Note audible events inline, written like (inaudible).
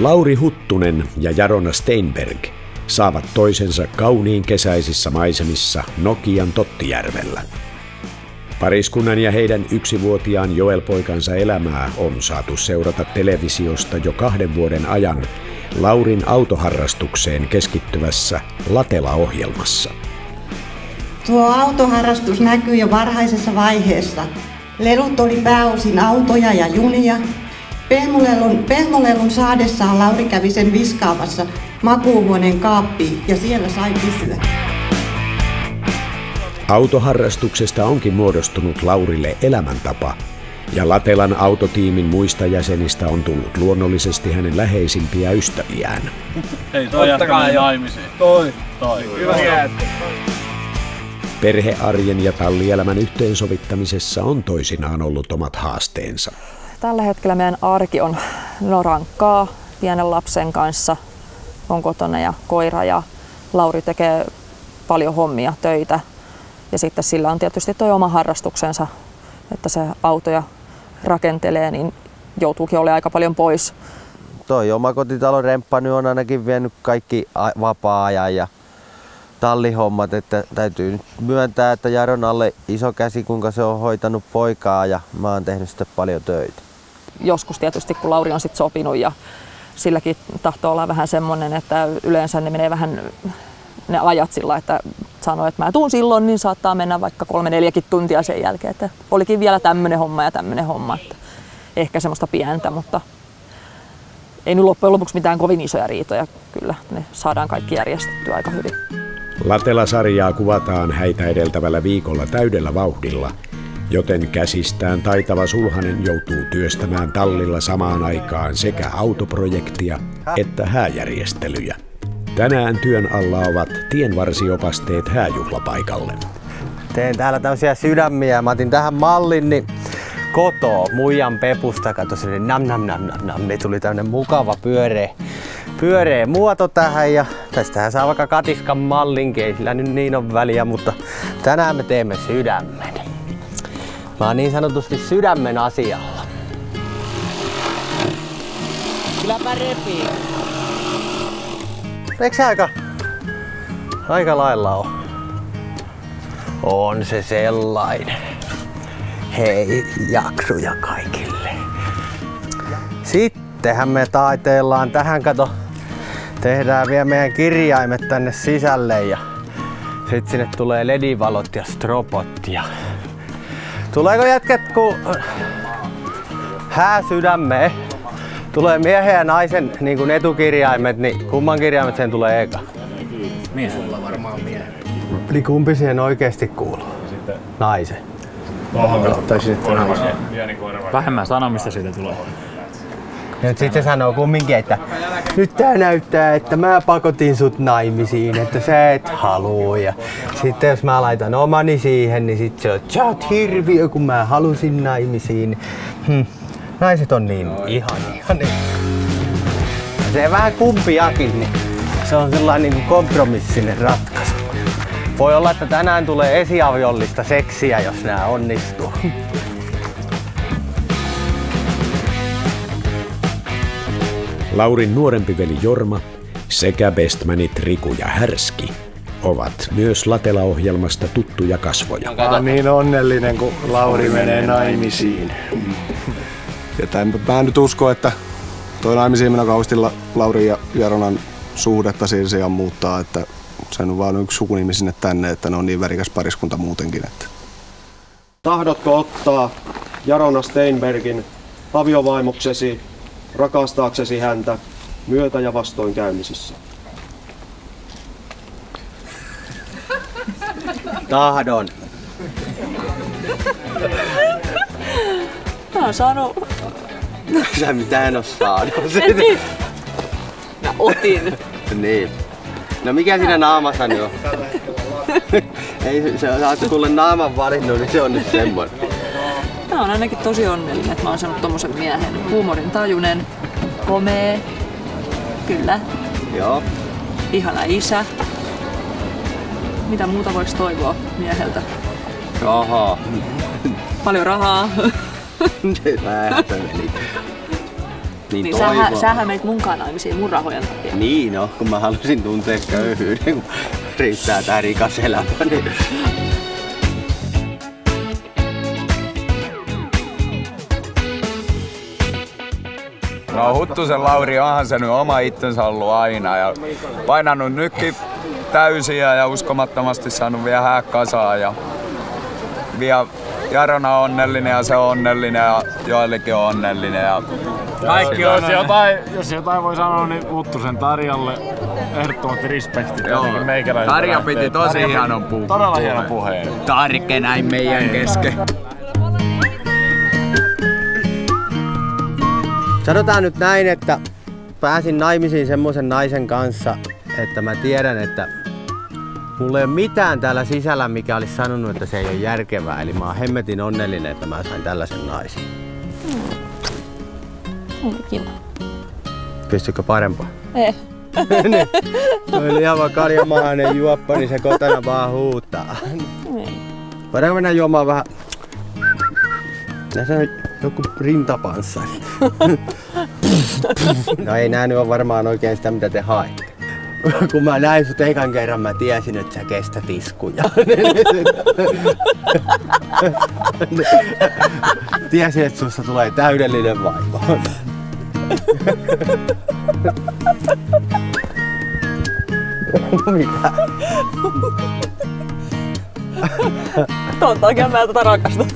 Lauri Huttunen ja Jarona Steinberg saavat toisensa kauniin kesäisissä maisemissa Nokian Tottijärvellä. Pariskunnan ja heidän yksivuotiaan Joel-poikansa elämää on saatu seurata televisiosta jo kahden vuoden ajan Laurin autoharrastukseen keskittyvässä Latela-ohjelmassa. Tuo autoharrastus näkyy jo varhaisessa vaiheessa. Lelut oli pääosin autoja ja junia. Pehmolelun, pehmolelun saadessaan Lauri kävi sen viskaamassa makuuhuoneen kaappiin ja siellä sai pysyä. Autoharrastuksesta onkin muodostunut Laurille elämäntapa, ja Latelan autotiimin muista jäsenistä on tullut luonnollisesti hänen läheisimpiä ystäviään. (laughs) Ei toi jätkä naimisiin. Toi. Toi. Hyvä Perhearjen ja tallielämän yhteensovittamisessa on toisinaan ollut omat haasteensa. Tällä hetkellä meidän arki on no rankkaa pienen lapsen kanssa. On kotona ja koira ja Lauri tekee paljon hommia, töitä. Ja sitten sillä on tietysti tuo oma harrastuksensa, että se autoja rakentelee, niin joutuukin olemaan aika paljon pois. Toi kotitalon remppa nyt on ainakin vienyt kaikki vapaa-ajan ja tallihommat, että täytyy nyt myöntää, että Jaron alle iso käsi, kuinka se on hoitanut poikaa ja mä oon tehnyt sitten paljon töitä. Joskus tietysti, kun Lauri on sitten sopinut ja silläkin tahtoo olla vähän semmoinen, että yleensä ne menee vähän ne ajat sillä, että sanoo, että mä tuun silloin, niin saattaa mennä vaikka kolme neljäkin tuntia sen jälkeen, että olikin vielä tämmöinen homma ja tämmöinen homma. Että ehkä semmoista pientä, mutta ei nyt loppujen lopuksi mitään kovin isoja riitoja. Kyllä ne saadaan kaikki järjestettyä aika hyvin. Latela-sarjaa kuvataan häitä edeltävällä viikolla täydellä vauhdilla, joten käsistään taitava sulhanen joutuu työstämään tallilla samaan aikaan sekä autoprojektia että hääjärjestelyjä. Tänään työn alla ovat tienvarsiopasteet hääjuhlapaikalle. Teen täällä tämmöisiä sydämiä. Mä otin tähän mallin, niin koto muijan pepusta, kato sinne nam nam nam nam nam, niin tuli tämmönen mukava pyöreä, pyöreä muoto tähän ja tästähän saa vaikka katiskan mallinkin, sillä nyt niin on väliä, mutta tänään me teemme sydämen. Mä oon niin sanotusti sydämen asialla. Kylläpä repii. Eikö se aika, aika lailla on? On se sellainen. Hei, jaksuja kaikille. Sittenhän me taiteillaan tähän, kato, tehdään vielä meidän kirjaimet tänne sisälle ja sitten sinne tulee ledivalot ja stropot ja... Tuleeko jätket ku hää sydämeen? Tulee miehen ja naisen niin kuin etukirjaimet, niin kumman kirjaimet sen tulee eka? Miehen. varmaan miehen. Niin kumpi siihen oikeasti kuuluu? Sitten... Naisen. Vähemmän sanomista siitä tulee. Ja sitten se sanoo kumminkin, että nyt tää näyttää, että mä pakotin sut naimisiin, että sä et halua. Ja sitten jos mä laitan omani siihen, niin sit se on, sä oot hirviö, kun mä halusin naimisiin. Hm. Naiset on niin ihania. Niin. Se vähän kumpiakin, niin se on sellainen niin kompromissinen ratkaisu. Voi olla, että tänään tulee esiaviollista seksiä, jos nämä onnistuu. Laurin nuorempi veli Jorma sekä bestmanit Riku ja Härski ovat myös Latela-ohjelmasta tuttuja kasvoja. Mä oon niin onnellinen, kun Lauri menee naimisiin. Ja tämän, mä en nyt usko, että toi naimisiin mennä kauheasti Lauri ja Jaronan suhdetta siinä sijaan muuttaa, että se on vaan yksi sukunimi sinne tänne, että ne on niin värikäs pariskunta muutenkin. Että. Tahdotko ottaa Jarona Steinbergin aviovaimoksesi rakastaaksesi häntä myötä- ja vastoinkäymisissä? Tahdon. Mä oon saanut... Sä mitään oo saanut. niin. Mä otin. niin. No mikä siinä naamassa on? Ei, se, sä oot kuule naaman valinnut, niin se on nyt semmoinen. Mä oon ainakin tosi onnellinen, että mä oon saanut tommosen miehen. Huumorin tajunen, komee, kyllä. Joo. Ihana isä. Mitä muuta voisi toivoa mieheltä? Rahaa. Paljon rahaa. (laughs) Vähän meni. Niin, Niin sähän, sähän meit munkaan naimisiin mun rahojen takia. Niin no, kun mä halusin tuntea köyhyyden, kun riittää tää rikas elämä. Niin. No Huttusen Lauri onhan se nyt oma itsensä ollut aina ja painanut nytkin täysiä ja uskomattomasti saanut vielä hää kasaan ja vielä Jarona on onnellinen ja se on onnellinen ja Joellekin on onnellinen ja Kaikki on. Jos jotain, jos jotain voi sanoa, niin Huttusen Tarjalle ehdottomasti respektit. Joo. Jotenkin meikäläisen Tarja piti tosi Tarja piti hienon puhun. Todella hienon puheen. Tarke näin meidän kesken. Sanotaan nyt näin, että pääsin naimisiin semmoisen naisen kanssa, että mä tiedän, että mulla ei ole mitään täällä sisällä, mikä olisi sanonut, että se ei ole järkevää. Eli mä oon hemmetin onnellinen, että mä sain tällaisen naisen. Kiva. Pystyykö parempaa? Ei. (laughs) Niin. Toi liava kaljamahainen juoppa, niin se kotona vaan huutaa. Ei. Voidaanko mennä juomaan vähän? On joku rintapanssari. (laughs) no ei nää nyt ole varmaan oikein sitä, mitä te haette. Kun mä näin sut ekan kerran, mä tiesin, että sä kestät iskuja. (laughs) tiesin, että susta tulee täydellinen vaimo. (laughs) Mitä? Ton takia mä tätä rakastan.